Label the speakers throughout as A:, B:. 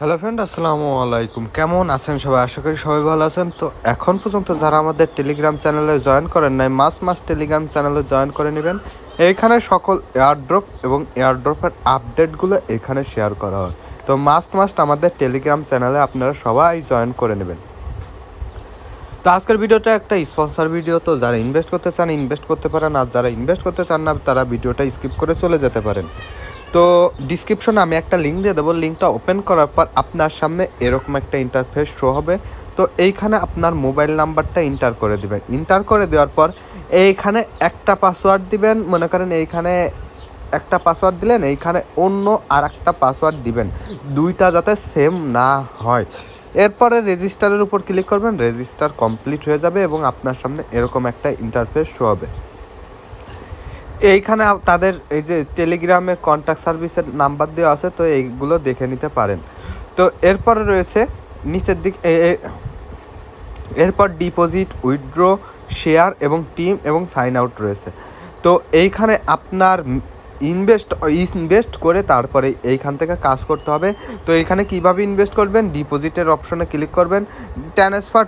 A: Hello friend, আসসালামু আলাইকুম। কেমন আছেন সবাই? আশা করি সবাই ভালো আছেন। তো এখন পর্যন্ত যারা আমাদের টেলিগ্রাম চ্যানেলে জয়েন করেন নাই, মাস মাস টেলিগ্রাম চ্যানেলে জয়েন করে নেবেন। এইখানে সকল এয়ারড্রপ এবং এয়ারড্রপের আপডেটগুলো এখানে শেয়ার করা হয়। তো মাস্ট মাস্ট আমাদের টেলিগ্রাম চ্যানেলে আপনারা সবাই জয়েন করে নেবেন। তো আজকের ভিডিওটা একটা স্পন্সর ভিডিও তো যারা ইনভেস্ট করতে চান ইনভেস্ট করতে পারেন। আর যারা ইনভেস্ট করতে চান না, তারা ভিডিওটা স্কিপ করে চলে যেতে পারেন। তো ডিসক্রিপশনে আমি একটা লিঙ্ক দিয়ে দেবো। লিঙ্কটা ওপেন করার পর আপনার সামনে এরকম একটা ইন্টারফেস শো হবে। তো এইখানে আপনার মোবাইল নাম্বারটা ইন্টার করে দিবেন। ইন্টার করে দেওয়ার পর এইখানে একটা পাসওয়ার্ড দিবেন। মনে করেন এইখানে একটা পাসওয়ার্ড দিলেন, এইখানে অন্য আর একটা পাসওয়ার্ড দিবেন। দুইটা যাতে সেম না হয়। এরপরে রেজিস্টারের উপর ক্লিক করবেন। রেজিস্টার কমপ্লিট হয়ে যাবে এবং আপনার সামনে এরকম একটা ইন্টারফেস শো হবে। এইখানে তাদের এই যে টেলিগ্রামের কন্ট্যাক্ট সার্ভিসের নাম্বার দেওয়া আছে, তো এইগুলো দেখে নিতে পারেন। তো এরপর রয়েছে নিচের দিক এরপর ডিপোজিট উইথড্র শেয়ার এবং টিম এবং সাইন আউট রয়েছে। তো এইখানে আপনার ইনভেস্ট ইনভেস্ট করে তারপরে এইখান থেকে কাজ করতে হবে। তো এইখানে কীভাবে ইনভেস্ট করবেন? ডিপোজিটের অপশনে ক্লিক করবেন। ট্রান্সফার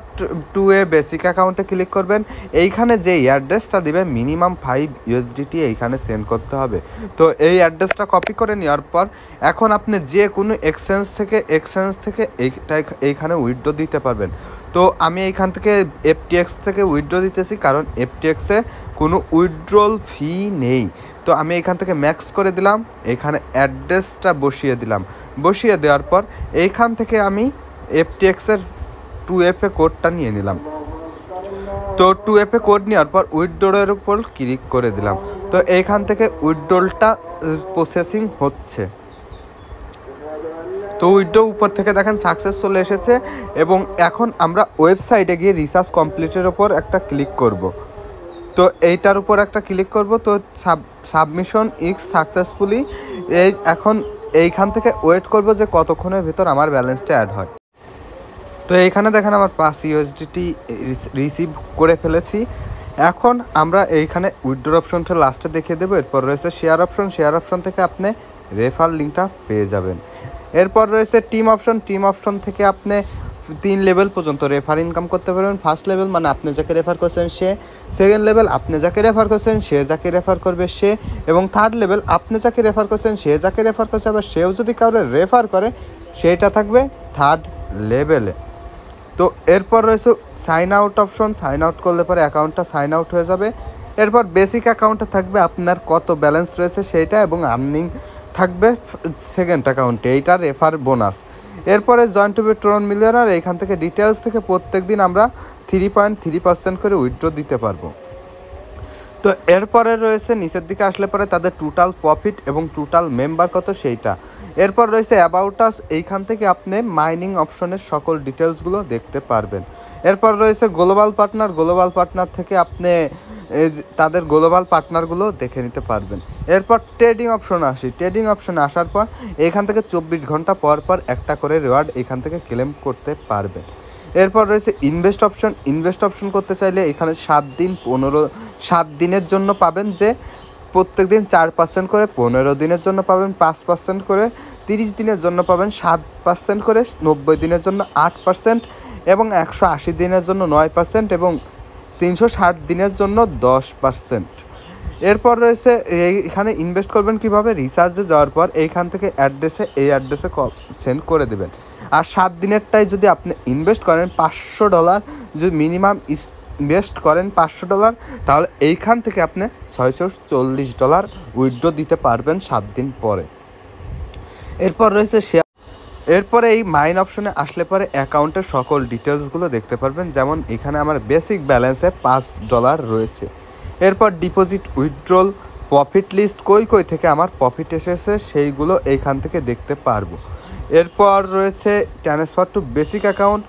A: টু এ বেসিক অ্যাকাউন্টে ক্লিক করবেন। এইখানে যে অ্যাড্রেসটা দিবেন মিনিমাম ফাইভ ইউএসডিটি এইখানে সেন্ড করতে হবে। তো এই অ্যাড্রেসটা কপি করে নেওয়ার পর, এখন আপনি যে কোনো এক্সচেঞ্জ থেকে এক্সচেঞ্জ থেকে এইটা এইখানে উইথড্র দিতে পারবেন। তো আমি এইখান থেকে এফটিএক্স থেকে উইথড্র দিতেছি, কারণ এফটিএক্সে কোনো উইথড্রল ফি নেই। তো আমি এখান থেকে ম্যাক্স করে দিলাম, এখানে অ্যাড্রেসটা বসিয়ে দিলাম। বসিয়ে দেওয়ার পর এইখান থেকে আমি এফটিএক্সের টু এফ এ কোডটা নিয়ে নিলাম। তো টু এফ এ কোড নেওয়ার পর উইথড্রোলের উপর ক্লিক করে দিলাম। তো এইখান থেকে উইথড্রোলটা প্রসেসিং হচ্ছে। তো উইডো উপর থেকে দেখেন সাকসেস চলে এসেছে এবং এখন আমরা ওয়েবসাইটে গিয়ে রিসার্চ কমপ্লিটের ওপর একটা ক্লিক করব। তো এইটার উপর একটা ক্লিক করব। তো সাব সাবমিশন ইক্স সাকসেসফুলি এই এখন এইখান থেকে ওয়েট করব যে কতক্ষণের ভিতর আমার ব্যালেন্সটা অ্যাড হয়। তো এইখানে দেখেন আমার পাঁচ ইউএসডিটি রিসিভ করে ফেলেছি। এখন আমরা এইখানে উইথড্র অপশনটা লাস্টে দেখিয়ে দেবো। এরপর রয়েছে শেয়ার অপশন শেয়ার অপশন থেকে আপনি রেফার লিঙ্কটা পেয়ে যাবেন। এরপর রয়েছে টিম অপশন টিম অপশন থেকে আপনি তিন লেভেল পর্যন্ত রেফার ইনকাম করতে পারবেন। ফার্স্ট লেভেল মানে আপনি যাকে রেফার করছেন সে। সেকেন্ড লেভেল আপনি যাকে রেফার করছেন, সে যাকে রেফার করবে সে। এবং থার্ড লেভেল আপনি যাকে রেফার করছেন, সে যাকে রেফার করছে, আবার সেও যদি কাউরে রেফার করে, সেটা থাকবে থার্ড লেভেলে তো এরপর রয়েছে sign out option sign out করলে পরে অ্যাকাউন্টটা সাইন আউট হয়ে যাবে। এরপর বেসিক অ্যাকাউন্টে থাকবে আপনার কত ব্যালেন্স রয়েছে সেইটা এবং আর্নিং থাকবে সেকেন্ড অ্যাকাউন্টে এইটা রেফার বোনাস এরপরে join to be Tron millionaire এখান থেকে ডিটেলস থেকে প্রত্যেক দিন আমরা থ্রি পয়েন্ট থ্রি পার্সেন্ট করে উইথড্র দিতে পারব। তো এরপরে রয়েছে, নিচের দিকে আসলে পরে তাদের টোটাল প্রফিট এবং টোটাল মেম্বার কত সেইটা। এরপর রয়েছে অ্যাবাউট আস এইখান থেকে আপনি মাইনিং অপশনের সকল ডিটেলসগুলো দেখতে পারবেন। এরপর রয়েছে গ্লোবাল পার্টনার গ্লোবাল পার্টনার থেকে আপনি তাদের গ্লোবাল পার্টনারগুলো দেখে নিতে পারবেন। এরপর ট্রেডিং অপশন আসি। ট্রেডিং অপশন আসার পর এখান থেকে চব্বিশ ঘণ্টা পর পর একটা করে রিওয়ার্ড এখান থেকে ক্লেম করতে পারবেন এরপর রয়েছে ইনভেস্ট অপশন ইনভেস্ট অপশন করতে চাইলে এখানে সাত দিন, পনেরো, সাত দিনের জন্য পাবেন যে প্রত্যেক দিন চার পার্সেন্ট করে, পনেরো দিনের জন্য পাবেন পাঁচ পার্সেন্ট করে, তিরিশ দিনের জন্য পাবেন সাত পার্সেন্ট করে, নব্বই দিনের জন্য আট পার্সেন্ট এবং একশো আশি দিনের জন্য নয় পার্সেন্ট এবং তিনশো ষাট দিনের জন্য দশ পার্সেন্ট এরপর রয়েছে, এই- এখানে ইনভেস্ট করবেন কীভাবে? রিচার্জে যাওয়ার পর এইখান থেকে অ্যাড্রেসে এই অ্যাড্রেসে সেন্ড করে দেবেন। আর সাত দিনেরটাই যদি আপনি ইনভেস্ট করেন, পাঁচশো ডলার যদি মিনিমাম ইনভেস্ট করেন পাঁচশো ডলার তাহলে এইখান থেকে আপনি ছয়শো চল্লিশ ডলার উইথড্র দিতে পারবেন সাত দিন পরে। এরপর রয়েছে শেয়ার এরপরে এই মাইন অপশনে আসলে পরে অ্যাকাউন্টের সকল ডিটেলসগুলো দেখতে পারবেন। যেমন এখানে আমার বেসিক ব্যালেন্সে পাঁচ ডলার রয়েছে। এরপর ডিপোজিট উইথড্রল প্রফিট লিস্ট কই কই থেকে আমার প্রফিট এসেছে সেইগুলো এইখান থেকে দেখতে পারব। এরপর রয়েছে transfer to basic account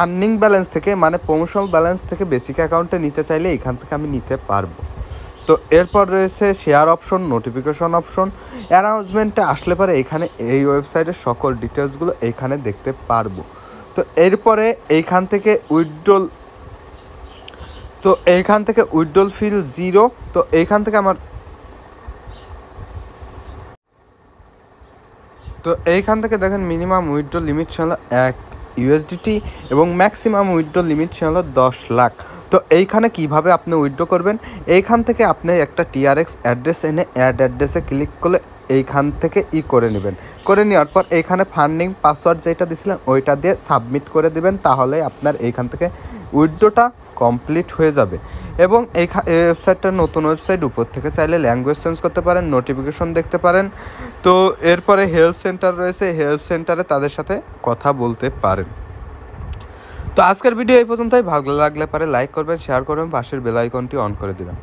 A: earning balance থেকে মানে প্রমোশনাল ব্যালেন্স থেকে বেসিক অ্যাকাউন্টে নিতে চাইলে এখান থেকে আমি নিতে পারব। তো এরপর রয়েছে শেয়ার অপশন নোটিফিকেশন অপশন অ্যানাউন্সমেন্টে আসলে পরে এখানে এই ওয়েবসাইটের সকল ডিটেলসগুলো এইখানে দেখতে পারব। তো এরপরে এইখান থেকে উইথড্রল তো এইখান থেকে উইথড্রল ফিল জিরো, তো এইখান থেকে আমার তো এইখান থেকে দেখেন মিনিমাম উইথড্র লিমিট ছিল এক ইউএসডিটি এবং ম্যাক্সিমাম উইথড্র লিমিট ছিল দশ লাখ। তো এইখানে কীভাবে আপনি উইথড্র করবেন? এইখান থেকে আপনি একটা টিআরএক্স অ্যাড্রেস এনে অ্যাড অ্যাড্রেসে ক্লিক করলে এইখান থেকে ই করে নেবেন। করে নেওয়ার পর এইখানে ফান্ডিং পাসওয়ার্ড যেটা দিছিলেন, ওইটা দিয়ে সাবমিট করে দিবেন, তাহলে আপনার এইখান থেকে উইথড্রটা কমপ্লিট হয়ে যাবে। এবং এই ওয়েবসাইটটা নতুন ওয়েবসাইট উপর থেকে চাইলে ল্যাঙ্গুয়েজ চেঞ্জ করতে পারেন নোটিফিকেশন দেখতে পারেন। তো এরপরে হেলথ সেন্টার রয়েছে হেলথ সেন্টারে তাদের সাথে কথা বলতে পারেন। তো আজকের ভিডিও এই পর্যন্তই। ভালো লাগলে পারে লাইক করবেন শেয়ার করবেন, পাশের বেল আইকনটি অন করে দিবেন।